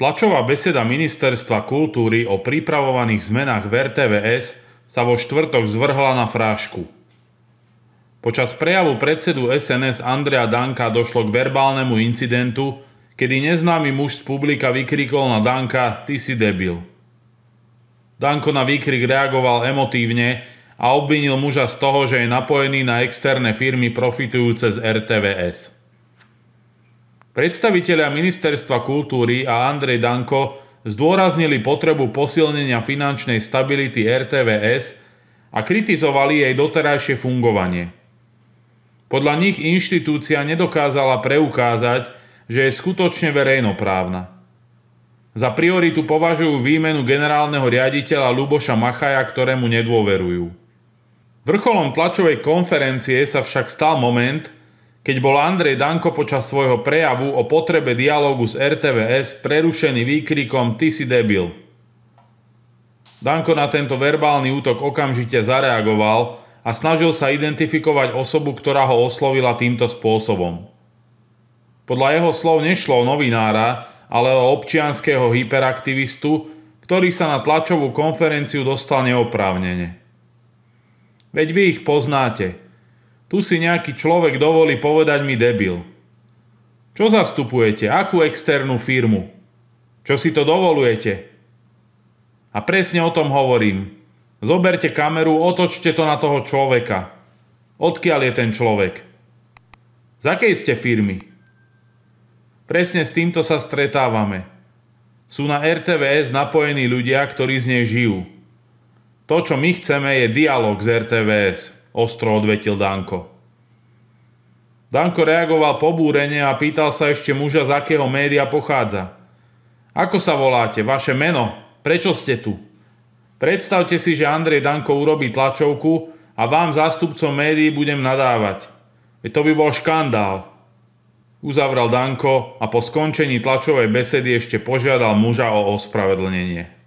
Tlačová beseda Ministerstva kultúry o pripravovaných zmenách v RTVS sa vo štvrtok zvrhla na frášku. Počas prejavu predsedu SNS Andrea Danka došlo k verbálnemu incidentu, kedy neznámy muž z publika vykrikol na Danka Ty si debil. Danko na výkrik reagoval emotívne a obvinil muža z toho, že je napojený na externé firmy profitujúce z RTVS. Predstavitelia Ministerstva kultúry a Andrej Danko zdôraznili potrebu posilnenia finančnej stability RTVS a kritizovali jej doterajšie fungovanie. Podľa nich inštitúcia nedokázala preukázať, že je skutočne verejnoprávna. Za prioritu považujú výmenu generálneho riaditeľa Luboša Machaja, ktorému nedôverujú. Vrcholom tlačovej konferencie sa však stal moment, keď bol Andrej Danko počas svojho prejavu o potrebe dialógu s RTVS prerušený výkrikom Ty si debil. Danko na tento verbálny útok okamžite zareagoval a snažil sa identifikovať osobu, ktorá ho oslovila týmto spôsobom. Podľa jeho slov nešlo o novinára, ale o občianského hyperaktivistu, ktorý sa na tlačovú konferenciu dostal neoprávnene. Veď vy ich poznáte – tu si nejaký človek dovolí povedať mi debil. Čo zastupujete? Akú externú firmu? Čo si to dovolujete? A presne o tom hovorím. Zoberte kameru, otočte to na toho človeka. Odkiaľ je ten človek? Z akej ste firmy? Presne s týmto sa stretávame. Sú na RTVS napojení ľudia, ktorí z nej žijú. To, čo my chceme, je dialog z RTVS ostro odvetil Danko. Danko reagoval pobúrene a pýtal sa ešte muža, z akého média pochádza. Ako sa voláte? Vaše meno? Prečo ste tu? Predstavte si, že Andrej Danko urobí tlačovku a vám zástupcom médií budem nadávať. Veď to by bol škandál. Uzavral Danko a po skončení tlačovej besedy ešte požiadal muža o ospravedlnenie.